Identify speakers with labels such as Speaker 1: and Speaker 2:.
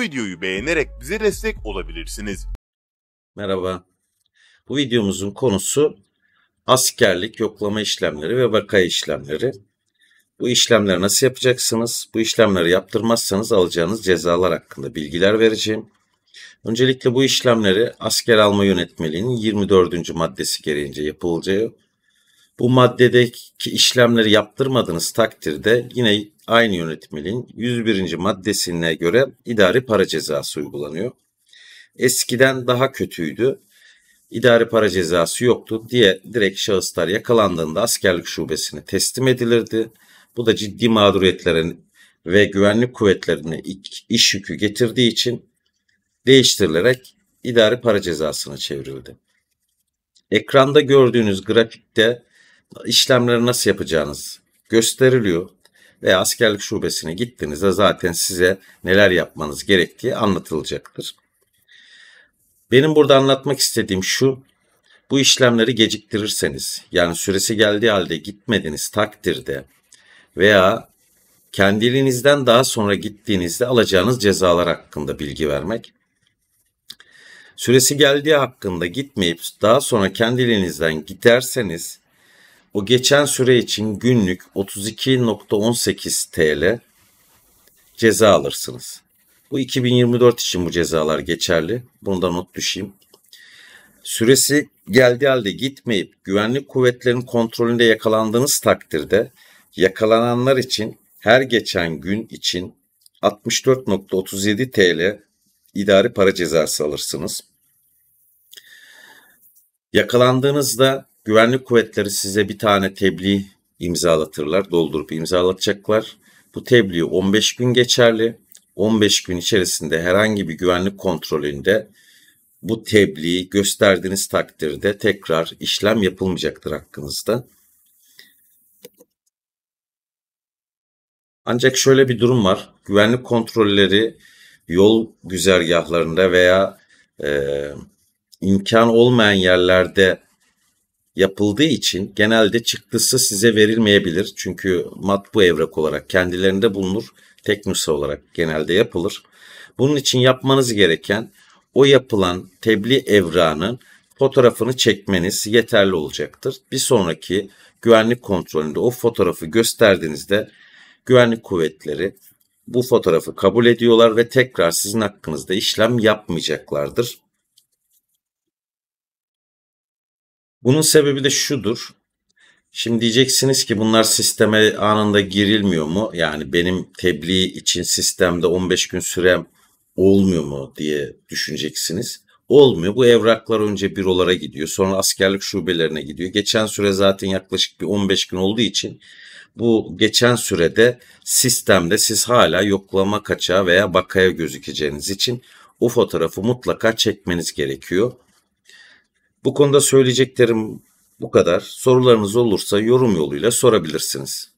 Speaker 1: videoyu beğenerek bize destek olabilirsiniz.
Speaker 2: Merhaba. Bu videomuzun konusu askerlik yoklama işlemleri ve vaka işlemleri. Bu işlemleri nasıl yapacaksınız? Bu işlemleri yaptırmazsanız alacağınız cezalar hakkında bilgiler vereceğim. Öncelikle bu işlemleri asker alma yönetmeliğinin 24. maddesi gereğince yapılacağı. Bu maddedeki işlemleri yaptırmadığınız takdirde yine aynı yönetmeliğin 101. maddesine göre idari para cezası uygulanıyor. Eskiden daha kötüydü. İdari para cezası yoktu diye direkt şahıslar yakalandığında askerlik şubesine teslim edilirdi. Bu da ciddi mağduriyetlerin ve güvenlik kuvvetlerine iş yükü getirdiği için değiştirilerek idari para cezasına çevrildi. Ekranda gördüğünüz grafikte işlemleri nasıl yapacağınız gösteriliyor veya askerlik şubesine gittiğinizde zaten size neler yapmanız gerektiği anlatılacaktır. Benim burada anlatmak istediğim şu, bu işlemleri geciktirirseniz, yani süresi geldiği halde gitmediğiniz takdirde veya kendiliğinizden daha sonra gittiğinizde alacağınız cezalar hakkında bilgi vermek. Süresi geldiği hakkında gitmeyip daha sonra kendiliğinizden giderseniz o geçen süre için günlük 32.18 TL ceza alırsınız. Bu 2024 için bu cezalar geçerli. Bunu da not düşeyim. Süresi geldiği halde gitmeyip güvenlik kuvvetlerinin kontrolünde yakalandığınız takdirde yakalananlar için her geçen gün için 64.37 TL idari para cezası alırsınız. Yakalandığınızda güvenlik kuvvetleri size bir tane tebliğ imzalatırlar, doldurup imzalatacaklar. Bu tebliğ 15 gün geçerli. 15 gün içerisinde herhangi bir güvenlik kontrolünde bu tebliği gösterdiğiniz takdirde tekrar işlem yapılmayacaktır hakkınızda. Ancak şöyle bir durum var. Güvenlik kontrolleri yol güzergahlarında veya e, imkan olmayan yerlerde yapıldığı için genelde çıktısı size verilmeyebilir. Çünkü matbu evrak olarak kendilerinde bulunur. Teknusa olarak genelde yapılır. Bunun için yapmanız gereken o yapılan tebliğ evrağının fotoğrafını çekmeniz yeterli olacaktır. Bir sonraki güvenlik kontrolünde o fotoğrafı gösterdiğinizde güvenlik kuvvetleri bu fotoğrafı kabul ediyorlar ve tekrar sizin hakkınızda işlem yapmayacaklardır. Bunun sebebi de şudur. Şimdi diyeceksiniz ki bunlar sisteme anında girilmiyor mu? Yani benim tebliğ için sistemde 15 gün sürem olmuyor mu diye düşüneceksiniz. Olmuyor. Bu evraklar önce bürolara gidiyor. Sonra askerlik şubelerine gidiyor. Geçen süre zaten yaklaşık bir 15 gün olduğu için bu geçen sürede sistemde siz hala yoklama kaçağı veya bakaya gözükeceğiniz için o fotoğrafı mutlaka çekmeniz gerekiyor. Bu konuda söyleyeceklerim bu kadar. Sorularınız olursa yorum yoluyla sorabilirsiniz.